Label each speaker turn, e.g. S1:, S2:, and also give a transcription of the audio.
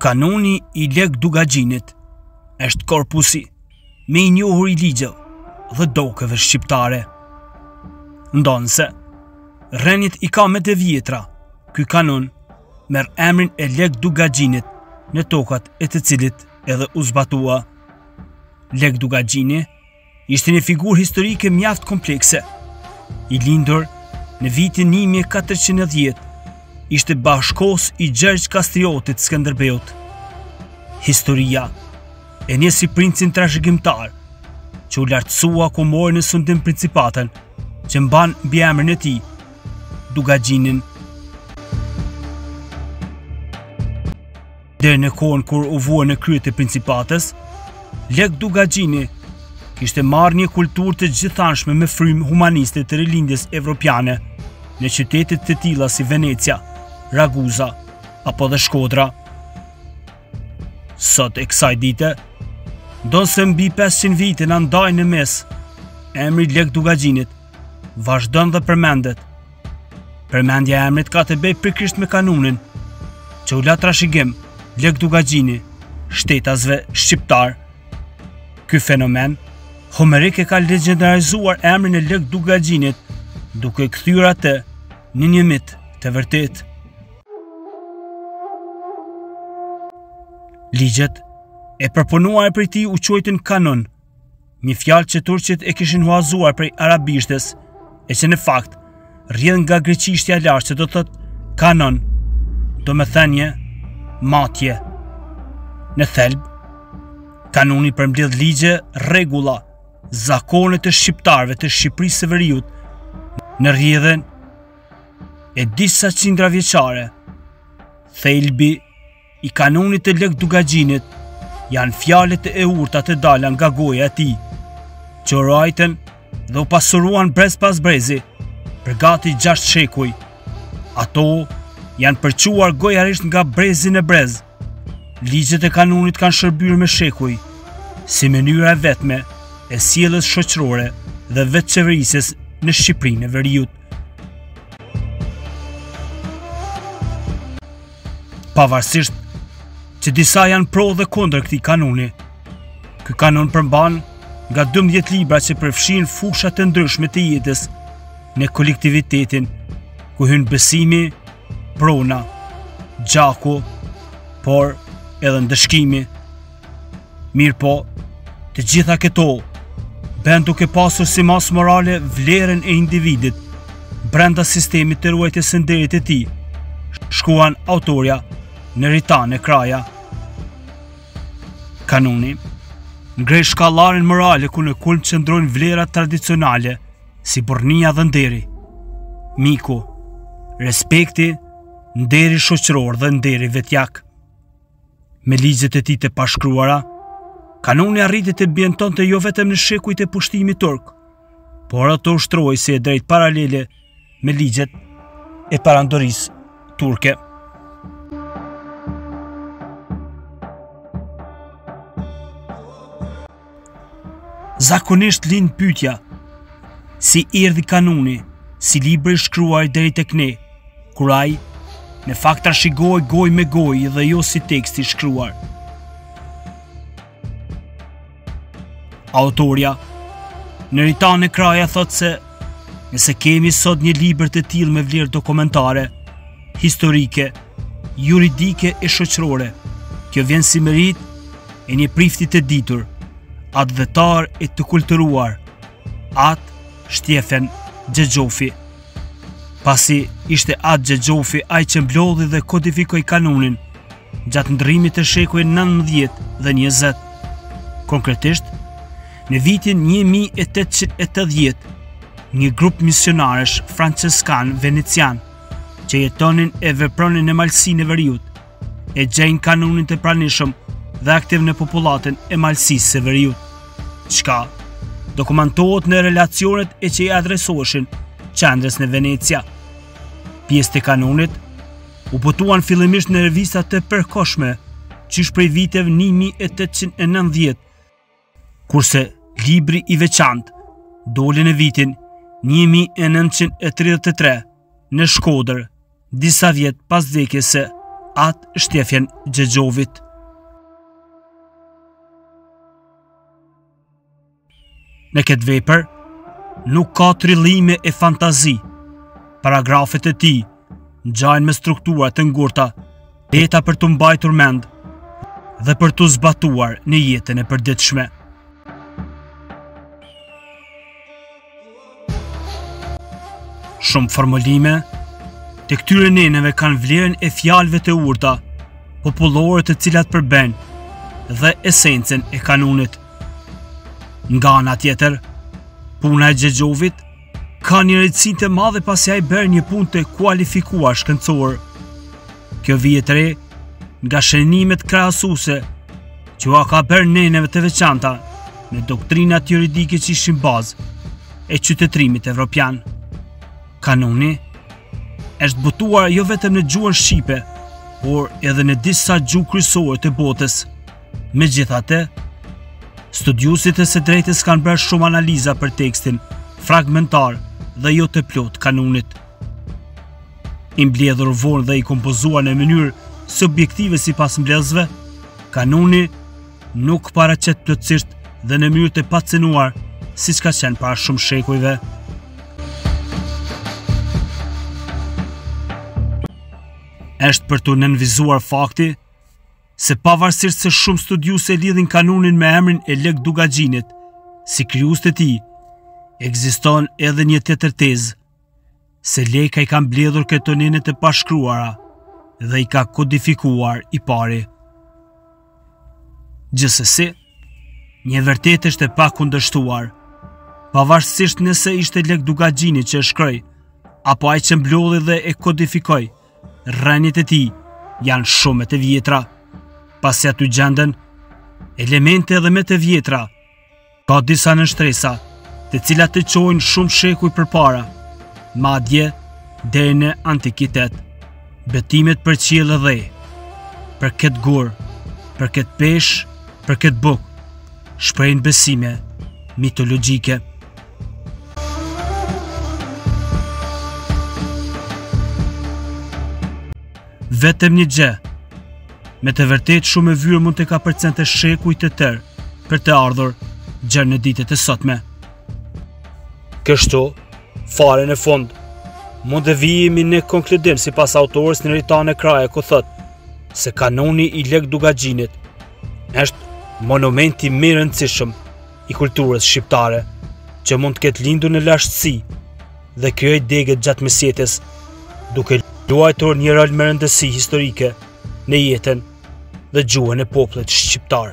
S1: Kanuni i Lekë Dukagjinit është korpusi më i njohur i ligjeve dhe dokeve shqiptare. Ndonëse rrënjët i ka më të vjetra, ky kanun merr emrin e Lekë Dukagjinit në tokat e të cilit edhe u zbatua. Lekë Dukagjini ishte një figurë historike mjaft komplekse. I lindur në vitin 1410, ishte bashkëkohës i Gjergj Kastriotit Skënderbeut. Historia e njeh si princin trashëgimtar, që u lartësua kur mori në sundim principatën, që mban mbiemrin e tij, Dukagjinin. Deri në kohën kur u vua në krye të principatës, Lekë Dukagjini kishte marrë një kulturë të gjithanshme me frymë humaniste të rilindjes evropiane në qytete të tila si Venecia, Raguza apo dhe Shkodra. Sot e kësaj dite, ndonëse mbi 500 vite na ndajnë në mes, emri i Lekë Dukagjinit, vazhdon dhe përmendet, Përmendja e emrit ka të bëjë pikërisht me kanunin, që u la trashëgim Lekë Dukagjini shtetasve shqiptarë. Ky fenomen homerik e ka legjendarizuar emrin e Lekë Dukagjinit, duke e kthyer atë në një mit të vërtetë. Ligjet e përpunuara prej tij u quajtën kanun, Një fjalë që turqit e kishin huazuar prej arabishtes, e që në fakt, rrjedh nga greqishtja e lashtë që do të thotë kanon, domethënë, matje. Në thelb, kanuni përmbledh ligje, rregulla, zakone të shqiptarëve të Shqipërisë së veriut, në rrjedhën e disa qindra vjeçarëve, thelbi i kanunit të Lekë Dukagjinit, janë fjalët e urta të dala nga goja e tij, që u ruajtën dhe u pasuruan brez pas brezi, për gati gjashtë shekuj. Ato janë përçuar gojarisht nga brezi në brez. Ligjet e kanunit kanë shërbyer me shekuj, si mënyra e vetme e sjelljes shoqërore dhe vetëqeverisjes në Shqipërinë e veriut. Pavarësisht që disa janë pro dhe kundër këtij kanuni, ky kanun përmban nga 12 libra që përfshijnë fusha të ndryshme të jetës në kolektivitetin, ku hyn besimi, prona, gjaku, por edhe ndëshkimi. Mirëpo, të gjitha këto bën duke pasur si masë morale vlerën e individit brenda sistemit të ruajtjes së nderit të tij. Shkruan autorja Neritana Kraja. Kanuni ngre shkallaren morale ku në kulm qëndrojnë vlerat tradicionale si burrnia dhe nderi. Miku, respekti, nderi shoqëror dhe nderi vetjak. Me ligjet e tij të pashkruara, kanuni arriti të mbijetonte jo vetëm në shekujt e pushtimit turk, por ai ushtrohej si e drejtë paralele me ligjet e perandorisë turke. Zakonisht lind pyetja, si erdhi kanuni, si libër i shkruar deri tek ne, kur ai në fakt trashëgohej gojë me gojë dhe jo si tekst i shkruar. Autorja Neritana Kraja thotë se nëse kemi sot një libër të tillë me vlerë dokumentare, historike, juridike e shoqërore. Kjo vjen si meritë e një prifti të ditur, atdhetar e të kulturuar, atë Shtjefën Gjeçovi. Pasi ishte atë Gjeçovi ai që mblodhi dhe kodifikoi kanunin, gjatë ndërrimit të shekujve 19 dhe 20. Konkretisht, në vitin 1880, një grup misionarësh françeskanë venecianë, që jetonin e vepronin në malësinë e veriut, e gjejnë kanunin të pranishëm dhe aktiv në popullatën e malësisë së veriut, çka dokumentohet në relacionet që i adresoheshin qendrës në Venecia. Pjesë të kanunit u botuan fillimisht në revista të përkohshme, qysh prej viteve 1890, Kurse libri i veçantë doli në vitin 1933 në Shkodër, disa vjet pas vdekjes së Atë Shtjefën Gjeçovit. Në këtë vepër nuk ka trillime e fantazi. Paragrafët e tij ngjajnë me struktura të ngurta, të lehta për t'u mbajtur mend dhe për t'u zbatuar në jetën e përditshme. Shumë formulime të këtyre neneve kanë vlerën e fjalëve të urta popullore të cilat përbëjnë dhe esencën e kanunit. Nga ana tjetër, puna e Gjeçovit Ka një rëndësi të madhe pasi ai bëri një punë të kualifikuar shkencore. Kjo vihet re nga shënimet krahasuese që ua ka bërë neneve të veçanta me doktrinat juridike që ishin bazë e qytetrimit evropian. Kanuni është botuar jo vetëm në gjuhën shqipe, por edhe në disa gjuhë kryesore të botës. Megjithatë, studiusit e së drejtës kanë bërë shumë analiza për tekstin fragmentar dhe jo të plotë të kanunit. I mbledhur vonë dhe i kompozuar në mënyrë subjektive sipas mbledhësve, kanuni nuk paraqet plotësisht dhe në mënyrë të pacenuar siç ka qenë para shumë shekujve. Është për t'u nënvizuar fakti, se pavarësisht se shumë studiues e lidhin kanunin me emrin e Lekë Dukagjinit, si krijues të tij, ekziston edhe një tjetër tezë se Leka i ka mbledhur këto nene të pashkruara dhe i ka kodifikuar i pari. Gjithsesi, një e vërtetë është e pakundërshtuar, pavarësisht nëse ishte Lekë Dukagjini që e shkroi, apo ai që mblodhi dhe e kodifikoi, Rrënjët e tij janë shumë të vjetra, pasi aty gjenden elemente edhe më të vjetra. Ka disa nënshtresa, të cilat të çojnë shumë shekuj përpara, madje deri në antikitet, betimet për qiell e dhe, për këtë gur, për këtë peshë, për këtë bukë, shprehin besime mitologjike. Vetëm një gjë, me të vërtetë shumë e vyrë mund të kapërcente shekuj të tërë për të ardhur gjer në ditët e sotme. Kështu, fare në fund, mund të vijmë në konkludim sipas autores Neritana Kraja ku thotë se kanuni i Lekë Dukagjinit është monumenti më i rëndësishëm i kulturës shqiptare, që mund të ketë lindur në lashtësi dhe krijoi degët gjatë mesjetës, duke luajtur një rol me rëndësi historike në jetën dhe gjuhën e popullit shqiptar.